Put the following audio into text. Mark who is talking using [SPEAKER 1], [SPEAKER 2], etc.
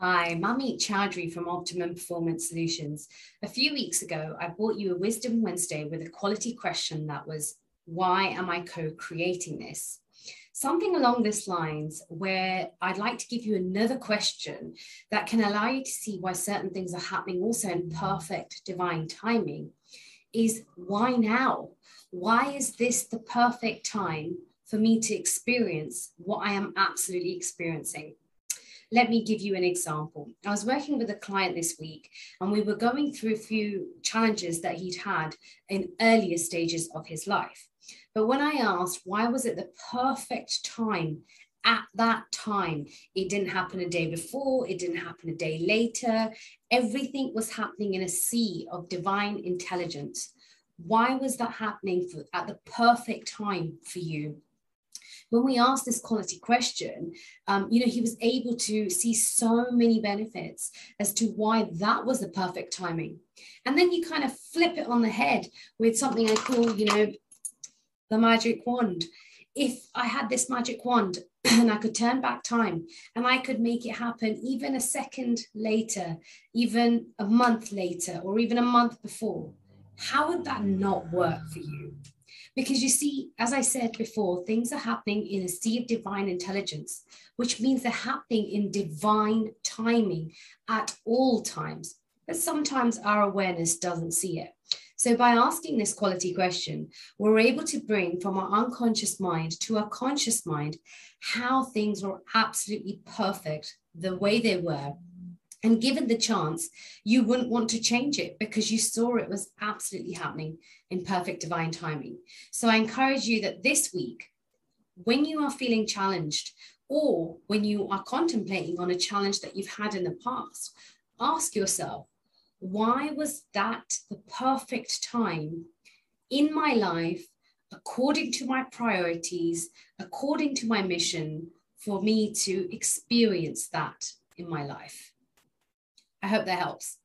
[SPEAKER 1] Hi, Manmeet Chowdhry from Optimum Performance Solutions. A few weeks ago, I brought you a Wisdom Wednesday with a quality question that was, why am I co-creating this? Something along this lines where I'd like to give you another question that can allow you to see why certain things are happening also in perfect divine timing is why now? Why is this the perfect time for me to experience what I am absolutely experiencing? Let me give you an example. I was working with a client this week and we were going through a few challenges that he'd had in earlier stages of his life. But when I asked, why was it the perfect time at that time. It didn't happen a day before, it didn't happen a day later. Everything was happening in a sea of divine intelligence. Why was that happening for, at the perfect time for you? When we asked this quality question, um, you know, he was able to see so many benefits as to why that was the perfect timing. And then you kind of flip it on the head with something I call, you know, the magic wand. If I had this magic wand and I could turn back time and I could make it happen even a second later, even a month later, or even a month before, how would that not work for you? Because you see, as I said before, things are happening in a sea of divine intelligence, which means they're happening in divine timing at all times. But sometimes our awareness doesn't see it. So, by asking this quality question, we're able to bring from our unconscious mind to our conscious mind how things were absolutely perfect the way they were and given the chance, you wouldn't want to change it because you saw it was absolutely happening in perfect divine timing. So I encourage you that this week, when you are feeling challenged or when you are contemplating on a challenge that you've had in the past, ask yourself, why was that the perfect time in my life, according to my priorities, according to my mission, for me to experience that in my life? I hope that helps.